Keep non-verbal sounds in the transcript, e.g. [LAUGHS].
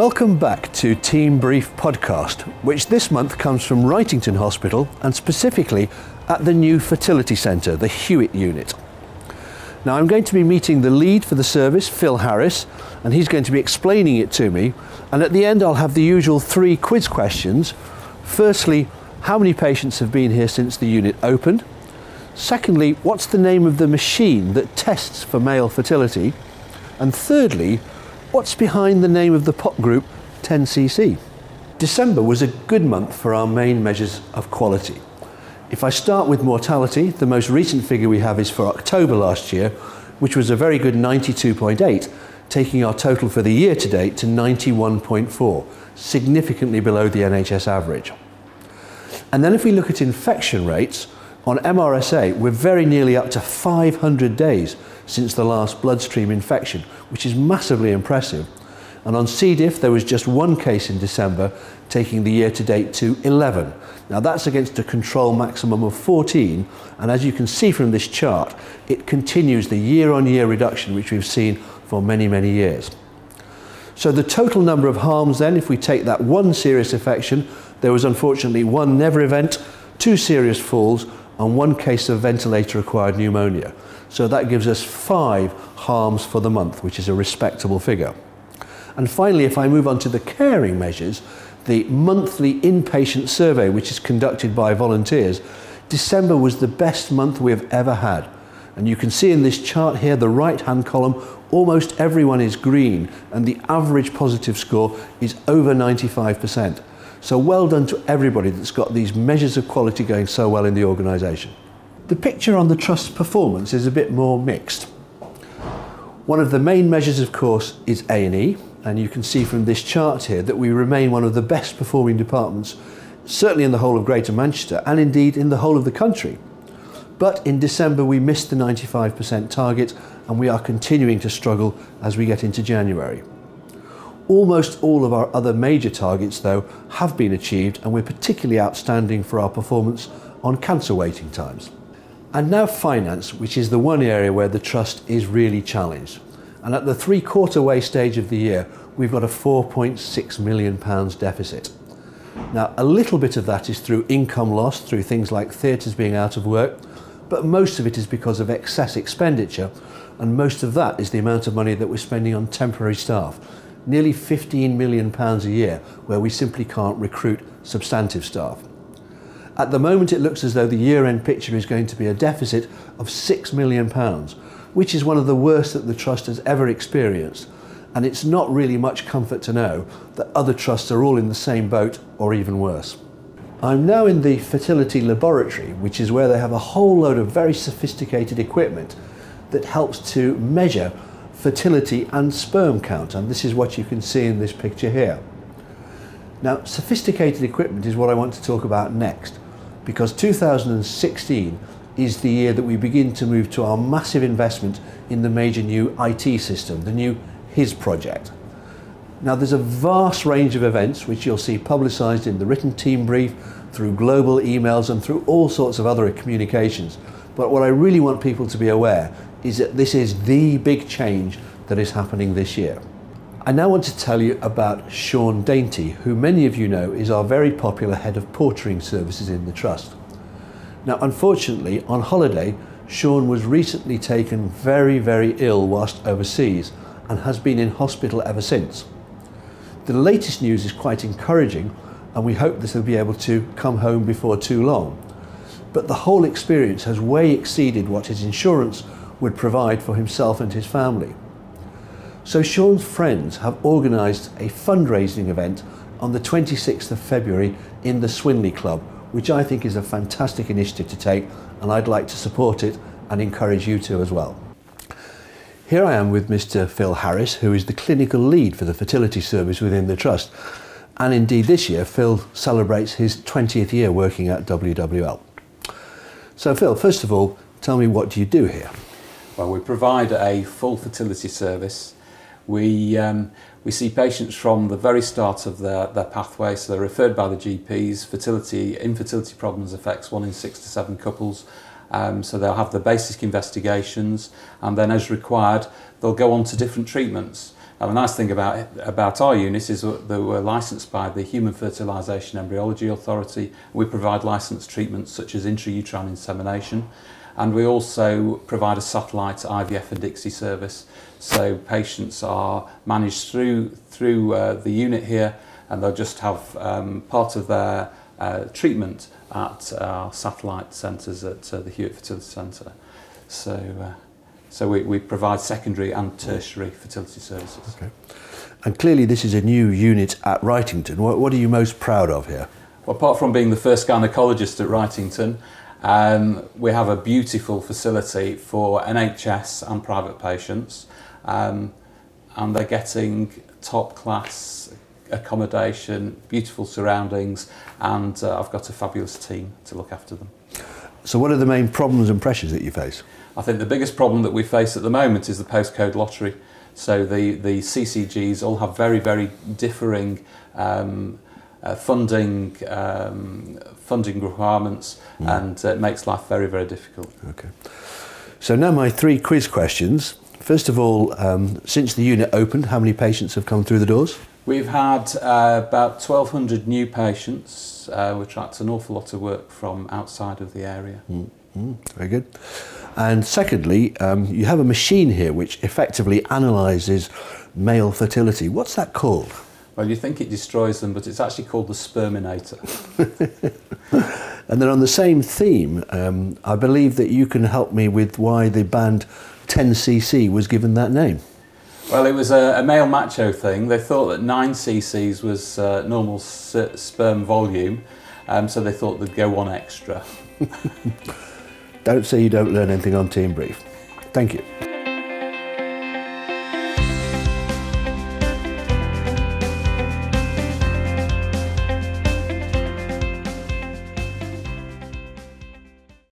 Welcome back to Team Brief podcast, which this month comes from Wrightington Hospital and specifically at the new fertility centre, the Hewitt unit. Now, I'm going to be meeting the lead for the service, Phil Harris, and he's going to be explaining it to me. And at the end, I'll have the usual three quiz questions. Firstly, how many patients have been here since the unit opened? Secondly, what's the name of the machine that tests for male fertility? And thirdly, what's behind the name of the pop group 10cc? December was a good month for our main measures of quality. If I start with mortality, the most recent figure we have is for October last year, which was a very good 92.8, taking our total for the year to date to 91.4, significantly below the NHS average. And then if we look at infection rates, on MRSA, we're very nearly up to 500 days since the last bloodstream infection, which is massively impressive. And on C. diff, there was just one case in December, taking the year to date to 11. Now that's against a control maximum of 14, and as you can see from this chart, it continues the year on year reduction which we've seen for many, many years. So the total number of harms then, if we take that one serious infection, there was unfortunately one never event, two serious falls, and one case of ventilator-acquired pneumonia. So that gives us five harms for the month, which is a respectable figure. And finally, if I move on to the caring measures, the monthly inpatient survey, which is conducted by volunteers, December was the best month we have ever had. And you can see in this chart here, the right-hand column, almost everyone is green, and the average positive score is over 95%. So well done to everybody that's got these measures of quality going so well in the organisation. The picture on the Trust's performance is a bit more mixed. One of the main measures, of course, is A&E, and you can see from this chart here that we remain one of the best performing departments, certainly in the whole of Greater Manchester, and indeed in the whole of the country. But in December we missed the 95% target, and we are continuing to struggle as we get into January. Almost all of our other major targets, though, have been achieved, and we're particularly outstanding for our performance on cancer waiting times. And now finance, which is the one area where the Trust is really challenged. And at the three quarter way stage of the year, we've got a £4.6 million deficit. Now, a little bit of that is through income loss, through things like theatres being out of work, but most of it is because of excess expenditure, and most of that is the amount of money that we're spending on temporary staff nearly 15 million pounds a year where we simply can't recruit substantive staff. At the moment it looks as though the year-end picture is going to be a deficit of 6 million pounds, which is one of the worst that the trust has ever experienced. And it's not really much comfort to know that other trusts are all in the same boat or even worse. I'm now in the fertility laboratory, which is where they have a whole load of very sophisticated equipment that helps to measure fertility and sperm count, and this is what you can see in this picture here. Now, sophisticated equipment is what I want to talk about next, because 2016 is the year that we begin to move to our massive investment in the major new IT system, the new HIS project. Now, there's a vast range of events which you'll see publicised in the written team brief, through global emails, and through all sorts of other communications. But what I really want people to be aware is that this is the big change that is happening this year. I now want to tell you about Sean Dainty, who many of you know is our very popular head of portering services in the Trust. Now, unfortunately, on holiday, Sean was recently taken very, very ill whilst overseas and has been in hospital ever since. The latest news is quite encouraging and we hope that he'll be able to come home before too long. But the whole experience has way exceeded what his insurance would provide for himself and his family. So Sean's friends have organised a fundraising event on the 26th of February in the Swinley Club, which I think is a fantastic initiative to take and I'd like to support it and encourage you to as well. Here I am with Mr Phil Harris, who is the clinical lead for the fertility service within the Trust. And indeed this year, Phil celebrates his 20th year working at WWL. So Phil, first of all, tell me what do you do here? well, we provide a full fertility service. We, um, we see patients from the very start of their, their pathway, so they're referred by the GPs. Fertility, infertility problems affects one in six to seven couples. Um, so they'll have the basic investigations and then as required, they'll go on to different treatments. And the nice thing about, about our unit is that we're licensed by the Human Fertilisation Embryology Authority. We provide licensed treatments such as intrauterine insemination and we also provide a satellite IVF and ICSI service. So patients are managed through, through uh, the unit here and they'll just have um, part of their uh, treatment at our satellite centres at uh, the Hewitt Fertility Centre. So, uh, so we, we provide secondary and tertiary fertility services. Okay. And clearly this is a new unit at Wrightington. What, what are you most proud of here? Well, apart from being the first gynaecologist at Wrightington, um, we have a beautiful facility for NHS and private patients, um, and they're getting top class accommodation, beautiful surroundings, and uh, I've got a fabulous team to look after them. So, what are the main problems and pressures that you face? I think the biggest problem that we face at the moment is the postcode lottery. So, the, the CCGs all have very, very differing um, uh, funding um, funding requirements mm. and uh, it makes life very very difficult. Okay. So now my three quiz questions. First of all, um, since the unit opened, how many patients have come through the doors? We've had uh, about 1,200 new patients, uh, which attracts an awful lot of work from outside of the area. Mm. Mm, very good. And secondly, um, you have a machine here which effectively analyses male fertility. What's that called? Well, you think it destroys them, but it's actually called the sperminator. [LAUGHS] and then on the same theme, um, I believe that you can help me with why the band 10cc was given that name. Well, it was a, a male macho thing. They thought that 9 cc's was uh, normal sperm volume, um, so they thought they'd go one extra. [LAUGHS] don't say you don't learn anything on Team Brief. Thank you.